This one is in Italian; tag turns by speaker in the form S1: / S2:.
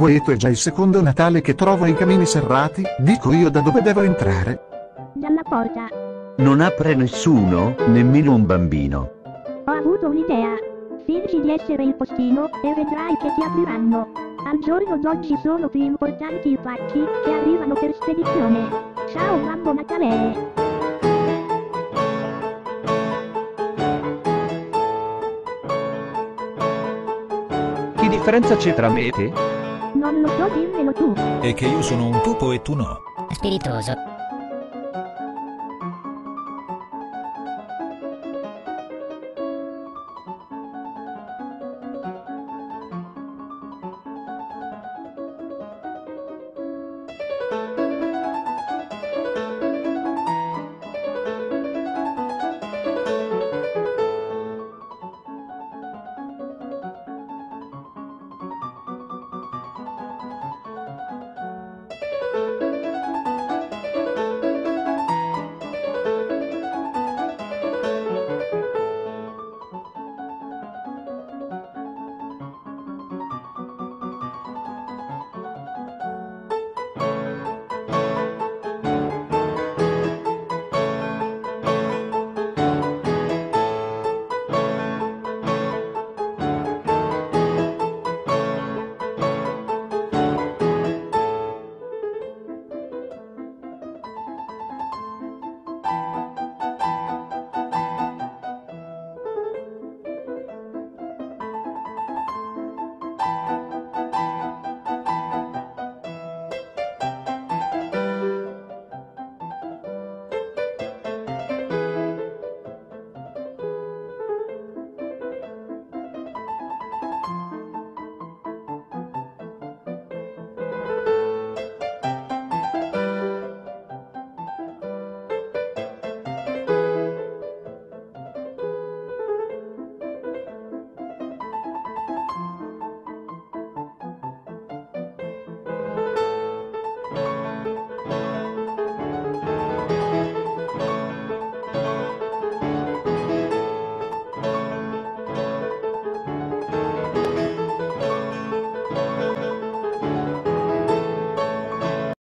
S1: Questo è già il secondo Natale che trovo i camini serrati, dico io da dove devo entrare?
S2: Dalla porta.
S3: Non apre nessuno, nemmeno un bambino.
S2: Ho avuto un'idea. Fingi di essere il postino e vedrai che ti apriranno. Al giorno d'oggi sono più importanti i pacchi che arrivano per spedizione. Ciao Babbo Natale!
S4: Che differenza c'è tra me e te?
S2: Non lo so dimmelo tu.
S5: È che io sono un pupo e tu no.
S6: Spiritoso.